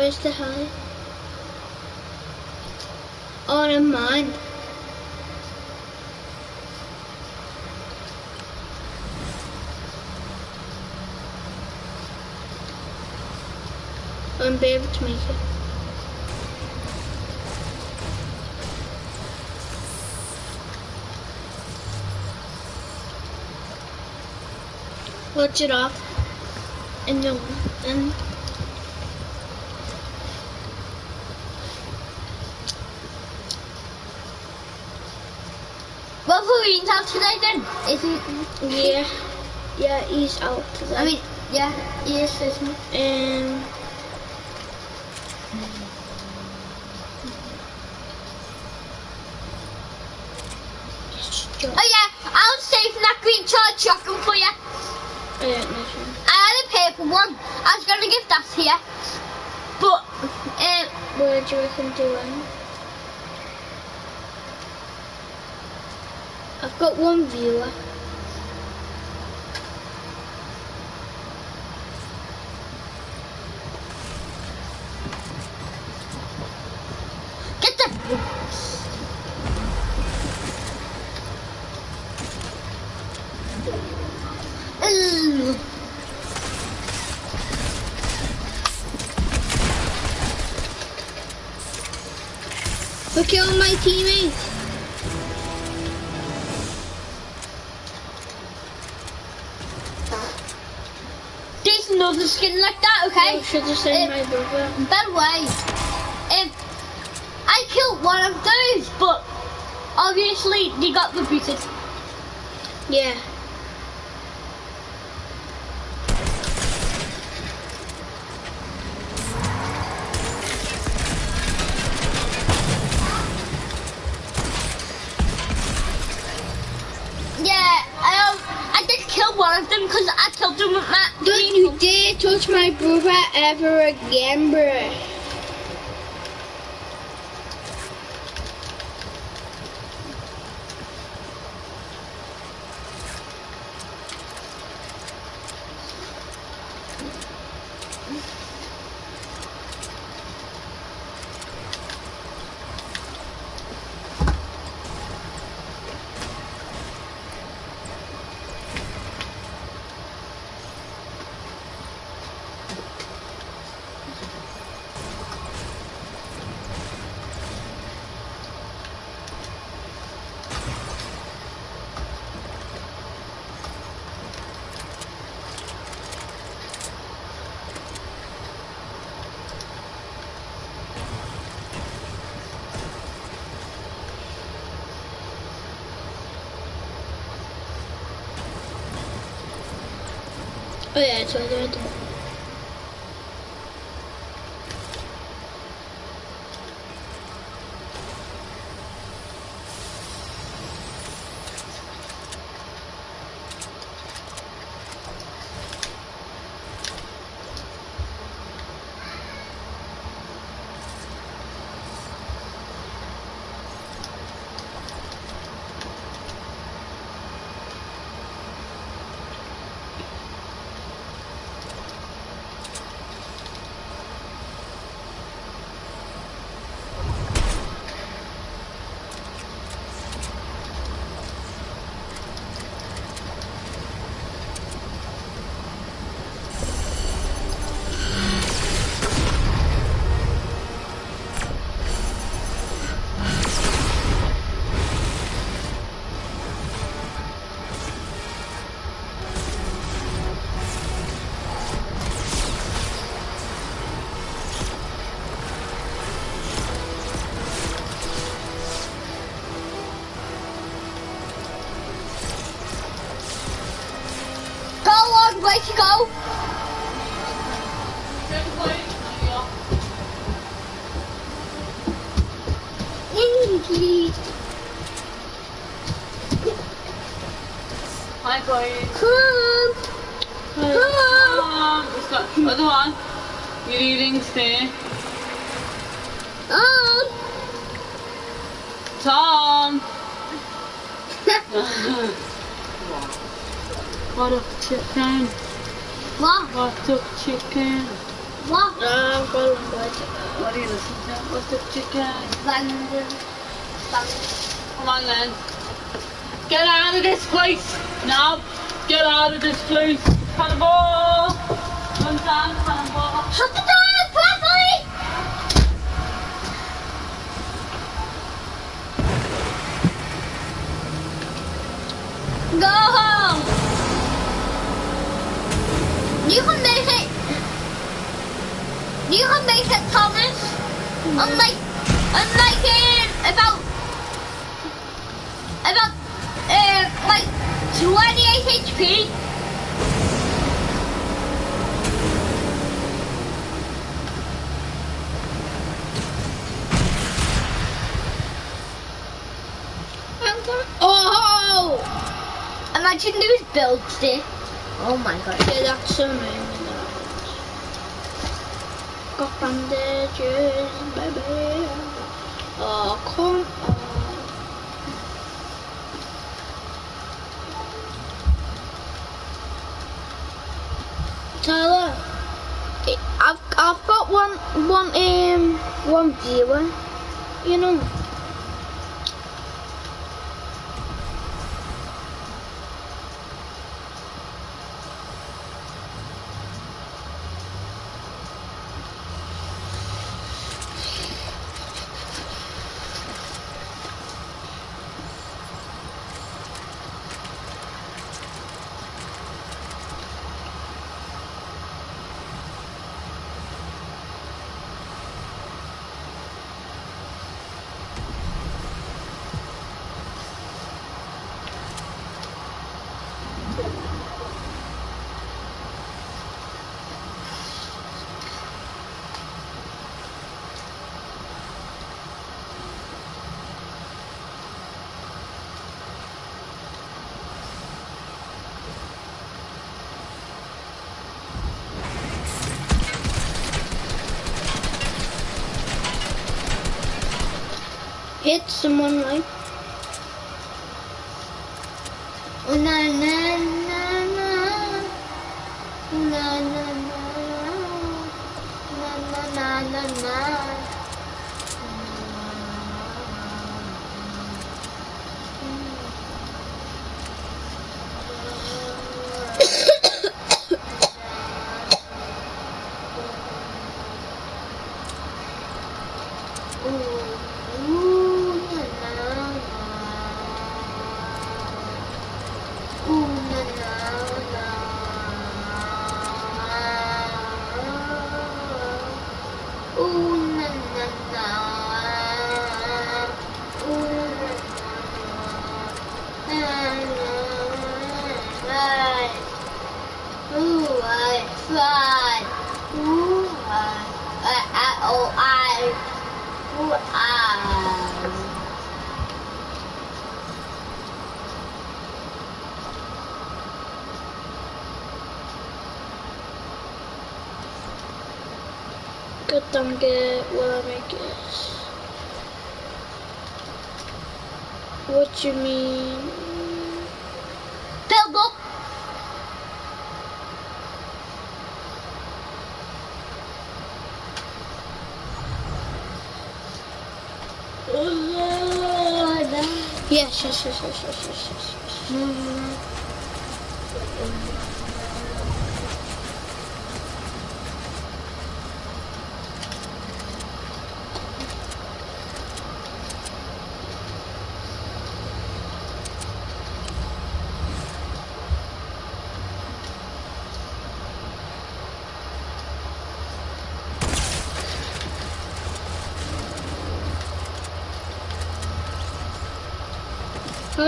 Where's the high? Oh, never mind. I won't be able to make it. Watch it off. And no and Well, Pauline's out today then, isn't yeah. Yeah, he's out today. I mean, yeah, he is, isn't he? um Oh yeah, I was saving that green charge shotgun for you. I don't know. Sean. I had a paper one. I was gonna give that to you, but um, Where do you reckon doing? I've got one viewer. get the. Ugh. Look at all my teammates. Skin like that, okay? I should Uh, my brother. By the way, um, I killed one of those, but obviously they got rebooted. Yeah. Yeah, ever again, bruh. Um, it's got other one. Eating today. Um, Tom. what up, chicken? what? What up, chicken? What? A language. What are you listening to? What's the chicken? Random. Come on then. Get out of this place! Now! Get out of this place! Cannonball! Run down, cannonball! Shut the door properly! Go home! You can make it. You can make it, Thomas. Unlike, unlike in about, about, 28 HP. Oh! Imagine those builds there. Oh my god. That's so amazing. Got bandages, baby. Oh, come on. Tyler, I've I've got one one um one viewer, you know. Hit someone like Oh, na na na na. Oh, na na na na. Na na na na na. Ooh, ooh, na na na. Ooh, na na na. Ooh, na na na. Ooh, na na na. Ooh, I fly. Ooh, I, I, I, oh, I, I. Good don't get will I make it? What you mean? Build up. Yes, yes, yes, yes, yes, yes, yes, yes.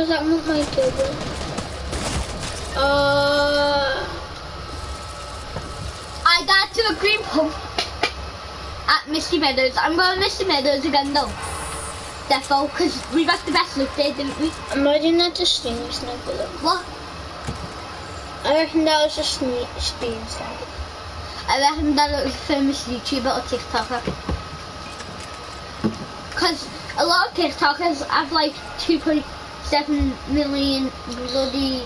How's that not my table? Uh, I got to a green pump at Misty Meadows. I'm going to Misty Meadows again though. Defo, because we got the best look there, didn't we? imagine that just Steam sniper though. What? I reckon that was just Steam sniper. I reckon that was famous YouTuber or TikToker. Because a lot of TikTokers have like 2.7 million bloody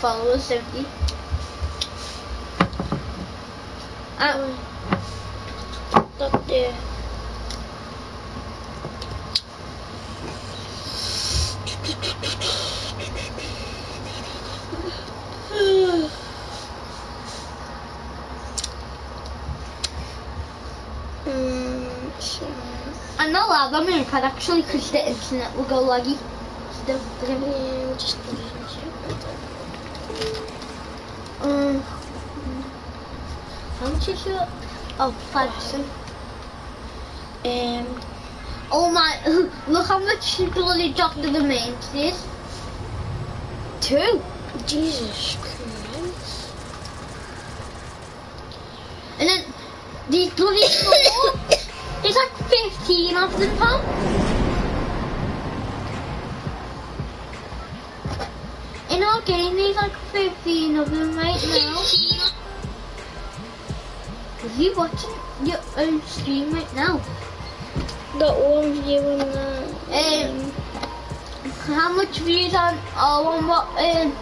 followers, don't they? Uh, That there. Mm, so, I'm not allowed my iPad actually because the internet will go laggy. Yeah, we'll just Um, how much is it? Oh, five percent. Um, Oh my! Look how much bloody Doctor the Mains is. Two. Jesus Christ. And then these bloody. There's like 15 of them, Tom. In our game, there's like 15 of them right now. Are you watching your own stream right now? Got one view on that. Um, how much views on our one what um,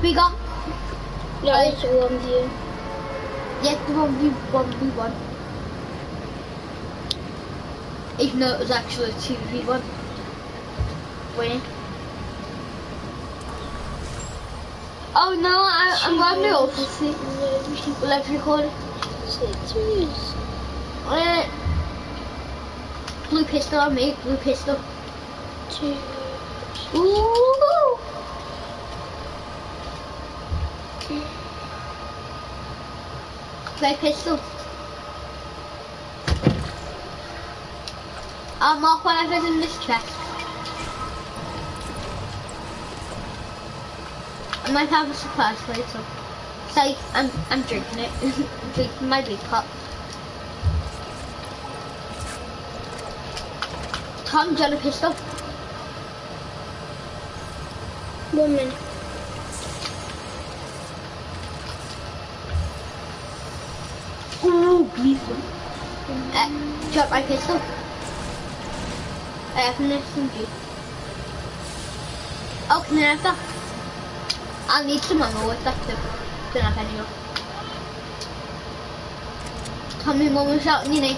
we got? That is one view. Yes, the one we one we won. Even though it was actually a two v one. Winning. Oh no, I, I'm going to also see. Let's record. Six Uh, blue pistol on me, blue pistol. two. Ooh! Play pistol. I'll mark whatever's in this chest. I might have a surprise so. Say, I'm, I'm drinking it. I'm drinking my big cup. Tom, do you want a pistol? One minute. Ooh, beautiful. Uh, want my pistol? I have an SMG. Oh, can I have that? I'll need some ammo with that too. Don't have any. more. Tell me mum was out name.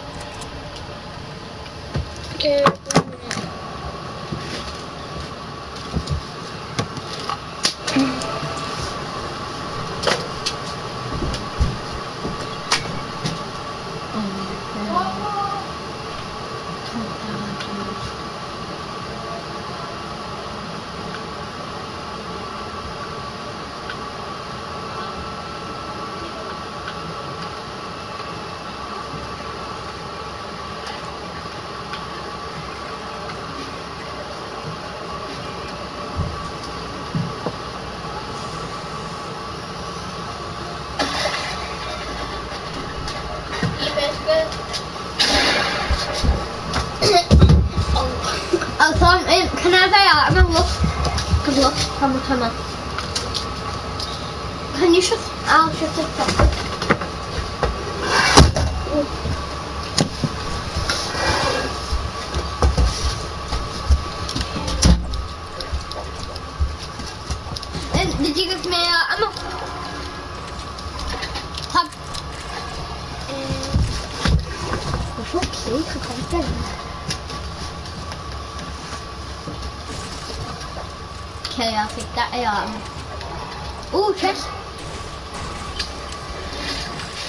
Okay, one minute. Oh, Tom, um, that? I'm gonna look. Good luck. How much am I? Can you shut? I'll shut it properly. And did you give me uh, ammo? Tom. For fuck's sake, I can't get it. Okay, I'll take that AR. Oh, chest.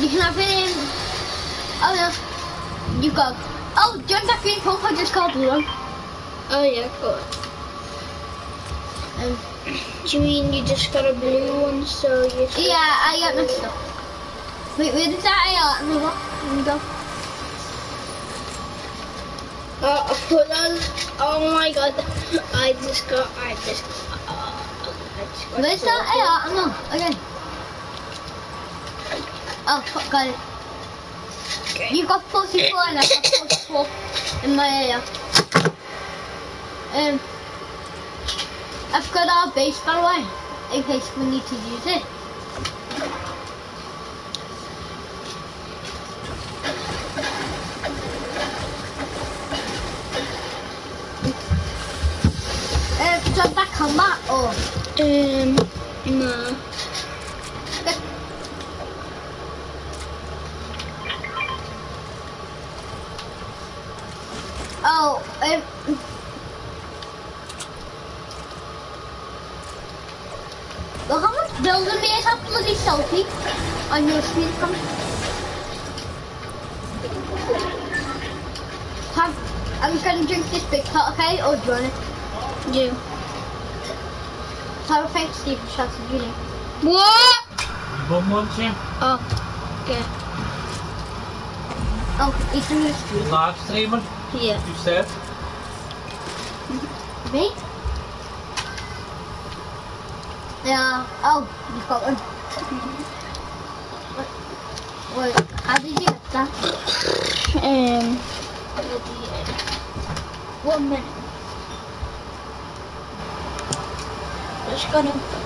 You can have it in. Oh no. You go. Oh, do you want that green pump? I just got a blue one. Oh yeah, cool. Um, Do you mean you just got a blue one, so you? yeah, I got mixed up. Wait, where did that AR? Let me go. Let me go. Oh, I put on. Oh my god! I just got. I just. Uh, I just got Where's that AR? No, again. Oh, fuck, got it. Okay. You've got 44 and I've got 44 in my area. Um, I've got our base by the way, in case we need to use it. Um, do you want that or? Um, okay. Oh, in the street. Live streaming, Yeah. you said. Me? Yeah. Oh, you've got one. Wait, wait, how did you get that? Um, One minute. just gonna.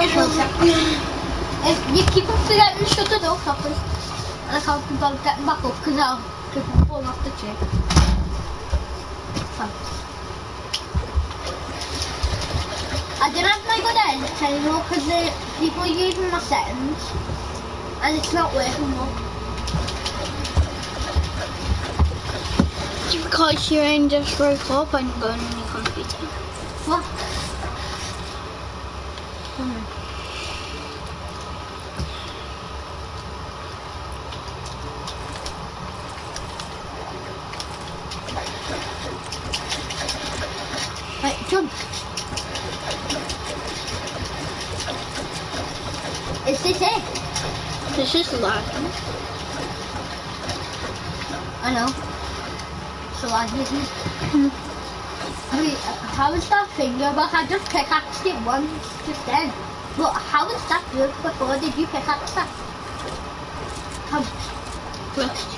If you keep on forgetting to shut the door properly, and I can't keep on getting back up because I'll keep on falling off the chair. I didn't have my good edit anymore because the people are using my settings and it's not working more. Because you're in just woke up and going on your computer. What? Right, jump. Is this it? This is lagging. I know. So I didn't. Wait, uh, how is that finger back? I just once just then. But how is that good before? Did you pickaxe that? Come.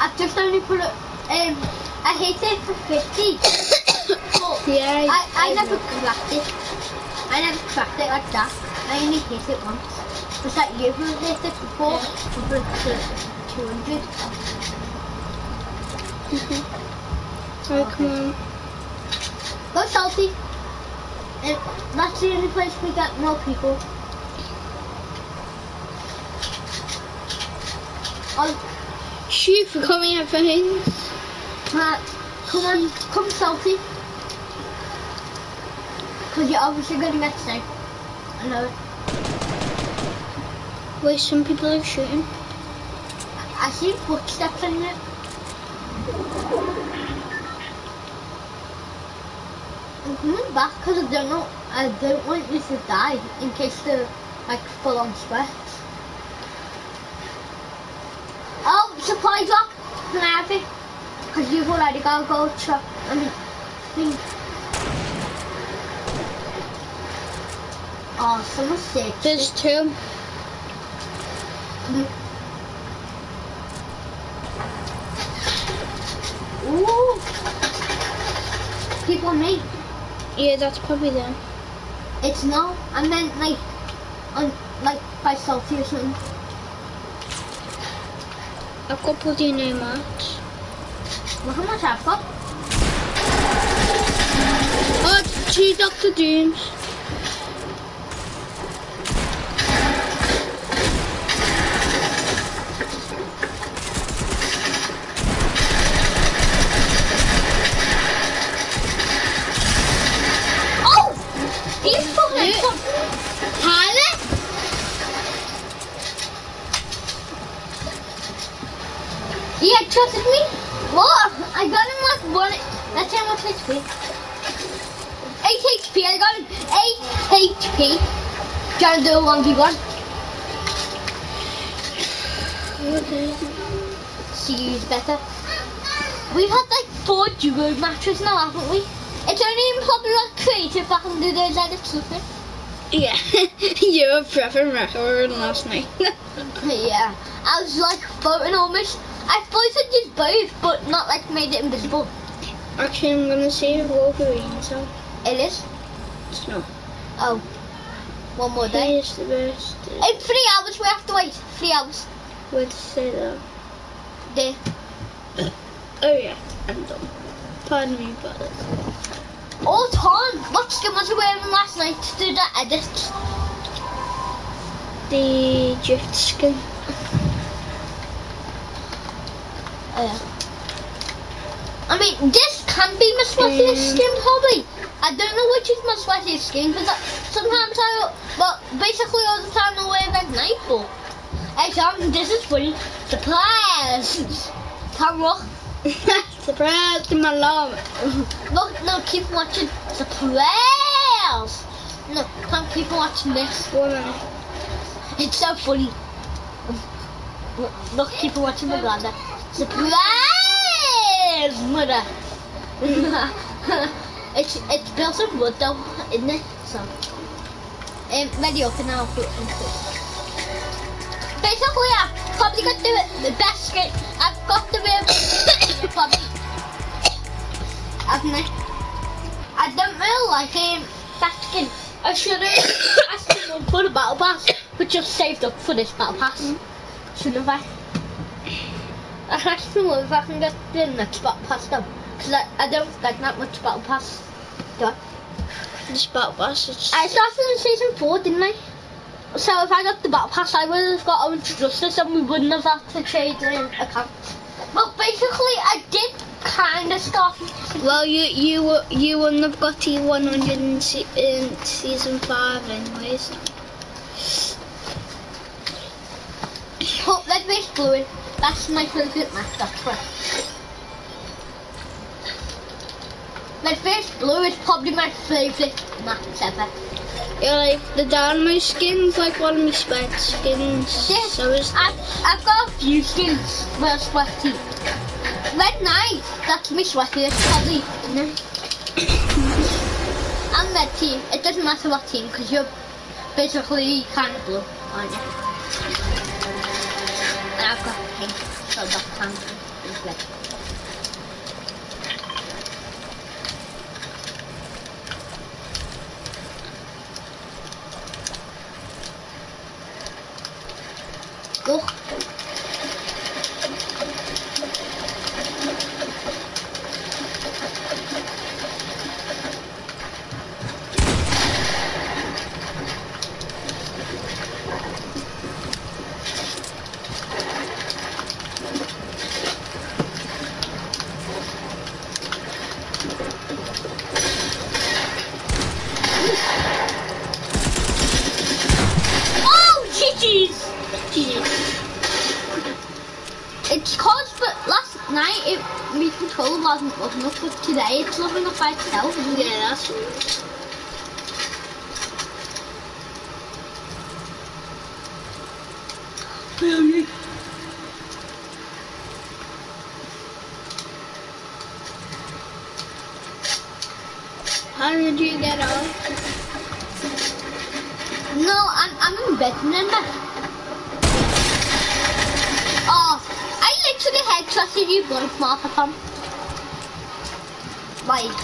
I've just only put it. Um, I hit it for 50. Yeah. I, I never cracked it. I never cracked it like that. I only hit it once. Was that you who hit it before? To 200. Oh, come on. Go salty. And that's the only place we get more people. Oh, Shoot for coming out for. Matt, come on, come salty. Because you're obviously going to get sick. I know it. Wait, some people are shooting. I see footsteps in it. Hmm, coming back because I don't know. I don't want you to die in case they're like full on sweats. Oh, supply drop. Can I have it? Because you've already got a gold shot. I mean, thing. Oh, someone's sick. There's two. Ooh. People on me. Yeah, that's probably them. It's no. I meant like on like by selfie or something. I've got bloody no match. Look how much I've got. Oh, two Doctor Dooms. Oh! He's fucking Yeah. Harley? He had trusted me. What? I got him like one. That's how much HP. 8 HP. I got him 8 HP. Trying to do a 1v1. See who's better. We've had like four duo matches now, haven't we? It's only in probably like creative if I can do those edits with it. Yeah, you were proper record last night. Yeah. I was like floating almost. I floated just both, but not like made it invisible. Actually, I'm gonna see Wolverine, so It is? it's not. Oh. One more day. Here's the. In three hours, we have to wait. Three hours. Where to say that? There. Oh yeah, I'm done. Pardon me, but Oh, Tom, what skin was you wearing last night to do the edit? the drift skin. Uh, I mean, this can be my sweatiest Mm. skin, probably. I don't know which is my sweatiest skin because sometimes I, well, basically all the time I wear red. Hey, Tom, this is funny. Surprise! Look. Surprise to my love. Look, no, keep watching. Surprise! No, Tom, keep watching this. It's so funny. Look, look keep watching my brother. Surprise, mother. it's it's built of wood though, isn't it? So, um, ready up and now I'll put it it. Basically, I've probably got the the best skin. I've got the real probably. Haven't I? I don't really like um, that skin. I should have asked someone for the battle pass, but just saved up for this battle pass. Shouldn't have I? I asked someone if I can get the next battle pass though, because I, I don't get that much battle pass. Do I? This battle pass is. I started in season four, didn't I? So if I got the battle pass, I would have got Orange Justice and we wouldn't have had to trade um, accounts. But basically, I did kind of start. Well, you you you wouldn't have got to 100 in, se- in season five, anyways. Put red base blue in. That's my favourite map, that's why. Red base blue is probably my favourite map ever. Yeah, like the Dynamo skin's like one of my spec skins. So is I've, I've got a few skins where sweaty. Red Knight, that's me sweatiest probably. I'm red team. It doesn't matter what team because you're basically kind of blue, aren't you? And I've got pink, so that kind of is Look. Oh, GG's! Jesus. It's cause, but last night it my controller wasn't loving up, but today it's loving up by itself. isn't it? Yeah, that's right. How did you get on? No, I'm, I'm in bed, remember? Oh, I literally headshotted you once, Martha Like,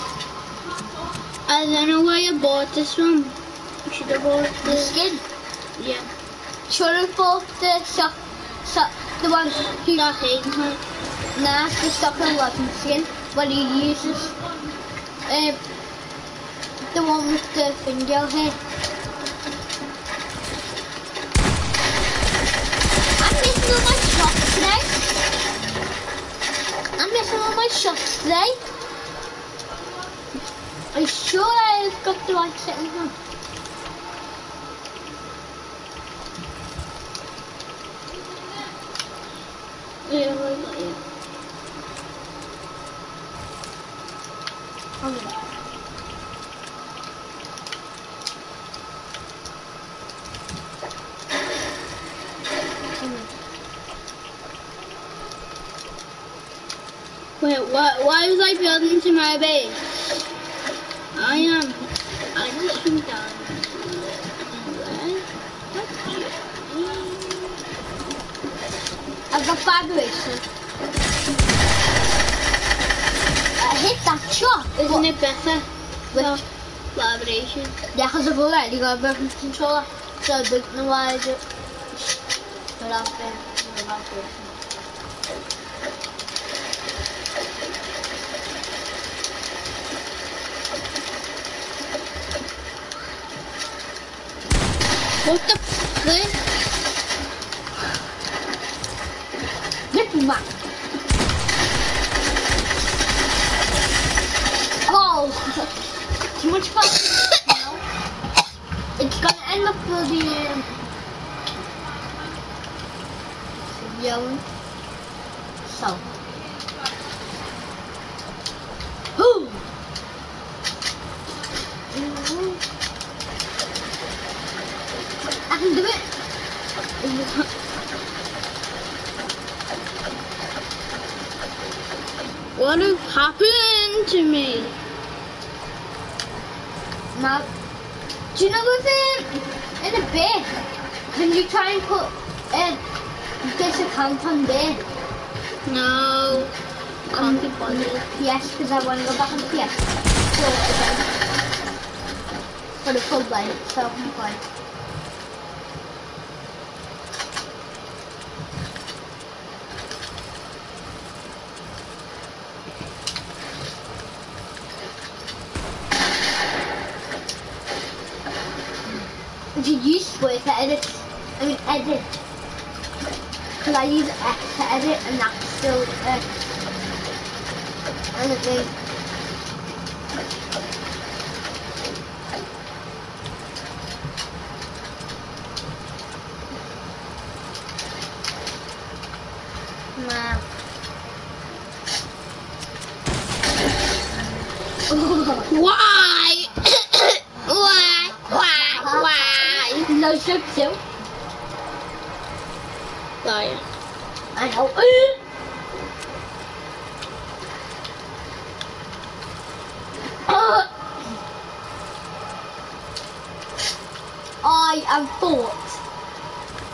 I don't know where you bought this one. You should have bought the the skin. yeah. Should have bought the shop, shop, the one who, That Hayden had. nah, the stock 11 skin, what he uses. Um, the one with the finger here. I'm missing all my shots today. I'm missing all my shots today. You sure I've got the right settings on? I yeah. Wait, why, why was I building to my base? I am. I just came down. I've got vibration. I hit that shot. Isn't it better? Which, oh, Collaboration. yeah, because I've already got a broken controller, so I don't know why I do. But I've been vibration. What the frick? Rip man. Oh, too much fun. it's gonna end up for the um, yelling. So. Boom. I can do it. What has happened to me? Now, do you know with um, in a bed? can you try and put um, this account on there? No. Can't be bothered. Yes, because I want to go back on PS. Again, for the full life, so I'm fine. Would you use Square to edit? I mean, edit. Because I use X to edit, and that's still uh, anything.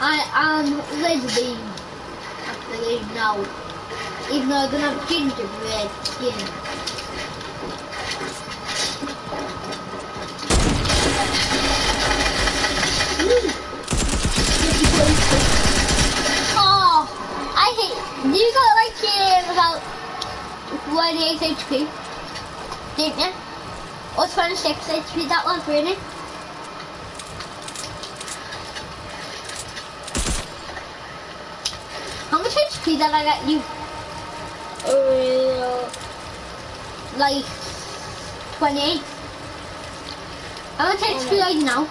I am lesbian, I believe now. Even though I don't have gingerbread skin. oh, I hate. You got like uh, about 28 HP, didn't you? Or 26 HP, that was really. HP did I get you? Uh, Like 28. How much HP are you now?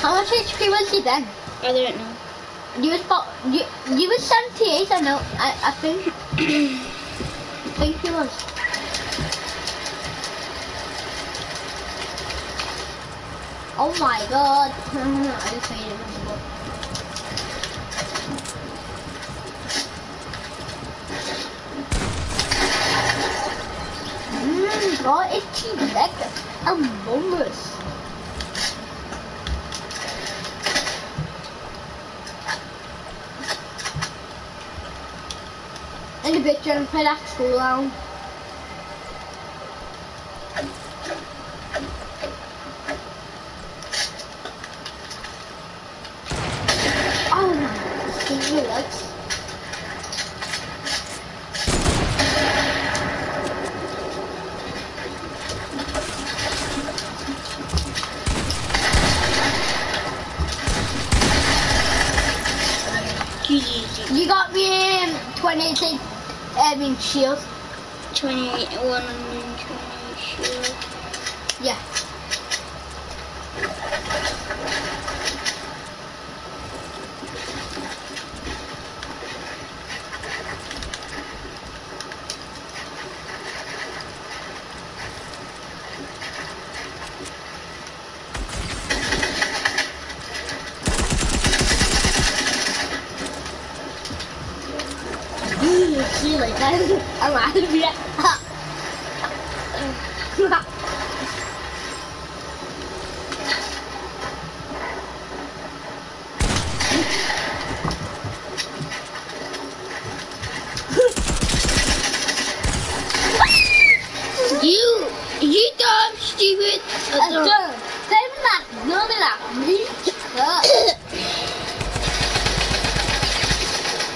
How much HP was you then? I don't know. You was about, you, you was 78, I know. I, I think. I think he was. Oh my god. I just made it. Mmm, it's lekker. I'm boneless. En een beetje een verlaagd school. Oh, dat is relax. GG. You got me um, 28 I mean shield. 28, 128 shield. Yeah. I'm out of here. You, you dumb, stupid. Uh, so, Sen bak, ne oluyor?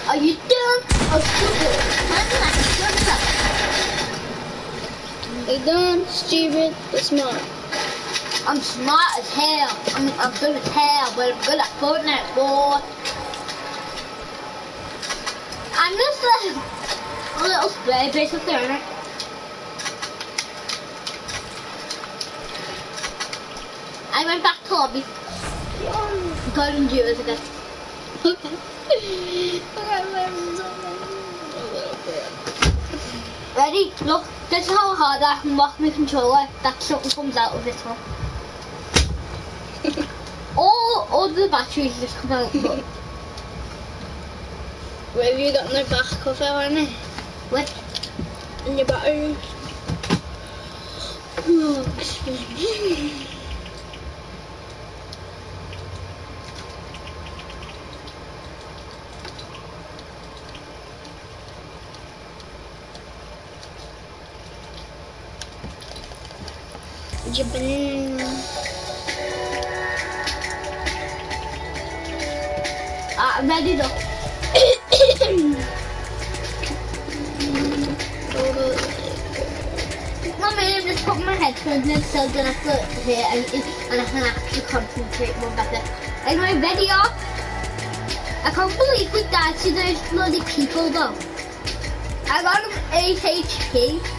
Are you dumb or stupid? Sen bak, ne oluyor? You're dumb, stupid, but smart. I'm smart as hell. I'm, I'm good as hell, but I'm good at Fortnite, boy. I'm just a, a little spray, basically, aren't I? I went back to lobby. Golden Jewels again. Okay. okay, let's a little bit. Ready? Look, this is how hard I can lock my controller. That something comes out of this one. all, all the batteries just come out. Where have you got the back cover on it? What? In your batteries? Oh, excuse me. Japan. Ah, I'm ready though. Mummy, I'm just putting my headphones in so that I can hear everything and I can actually concentrate more better. Anyway, ready up? I can't believe we died to those bloody people though. I got them 8 HP.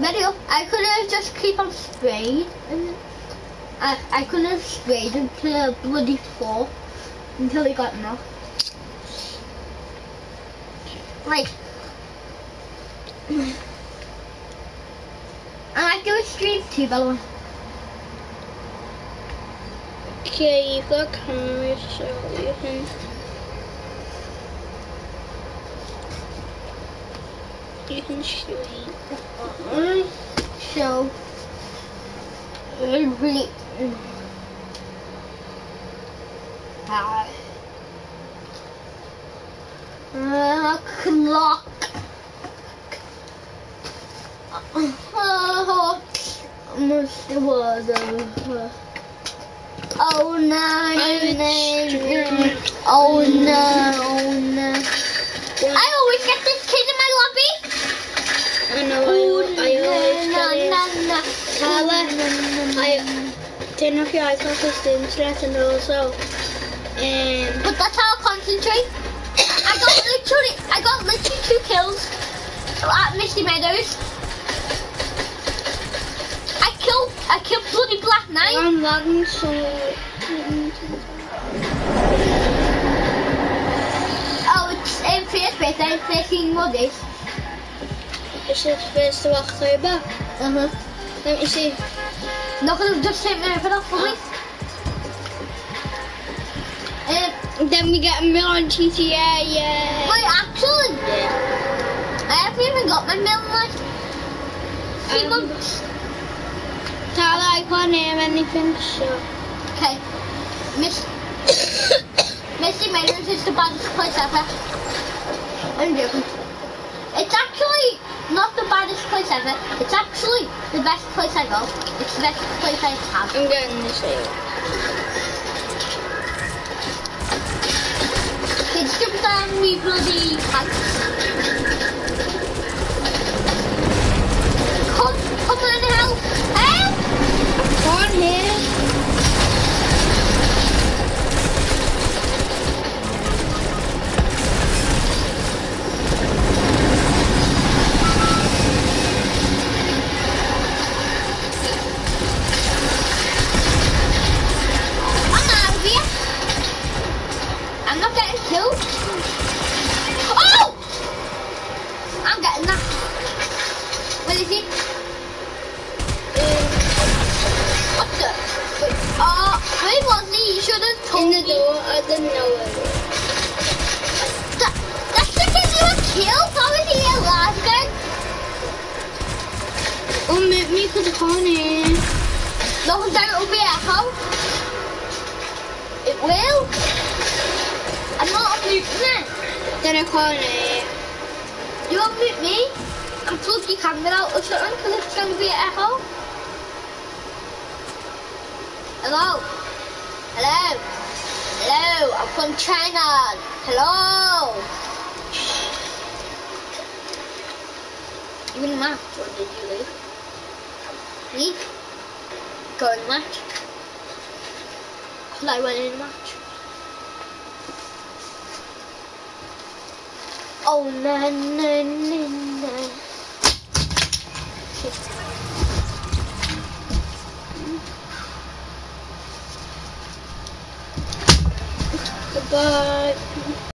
Could. I could have just keep on spraying. and I, I could have sprayed him to bloody four until he got enough. Like, and I do a stream too, by the way. Okay, you've got camera, so you can. Can stream. Mm, So, every uh, uh, clock. Uh, was uh, Oh no, no, no. Oh no, oh no. I always get this kid in my lobby. I know, I, I always no, get it. no, no. Tyler, I turn off your iPad for the internet and also, um, But that's how I concentrate. I got literally, I got literally two kills at Misty Meadows. I killed, I killed bloody Black Knight. I'm lagging so. Oh, it's um, first birthday, 13 more days. It's the first of Uh-huh. Let me see. Gonna just over that for me. Um, Then we get a mill on GTA, yeah. wait, actually, I haven't even got my mail in like three Um, months. Tyler, I can't name anything, so. Okay. Miss Misty Meadows is the baddest place ever. I'm joking. It's actually not the baddest place ever. It's actually the best place I go. It's the best place I have. I'm getting this out. Kids jump down me bloody pants. Come, come on help! Help! Can't hear. I'm I'm getting that. Where is he? What the? Wait, uh, where was he? You should have told In the me. door, I didn't know it. That, that should give you a kill. How is he alive again? Oh, mute me because I can't hear. No, then it'll be echo. It will. I'm not unmuting it. Then I can't hear. You unmute me and plug your camera out or something because it's going to be an echo. Hello? Hello? Hello? I'm from China. Hello? You in the match or did you leave? Me? Go in the match? Because I went in the match. Oh no no no no. Goodbye.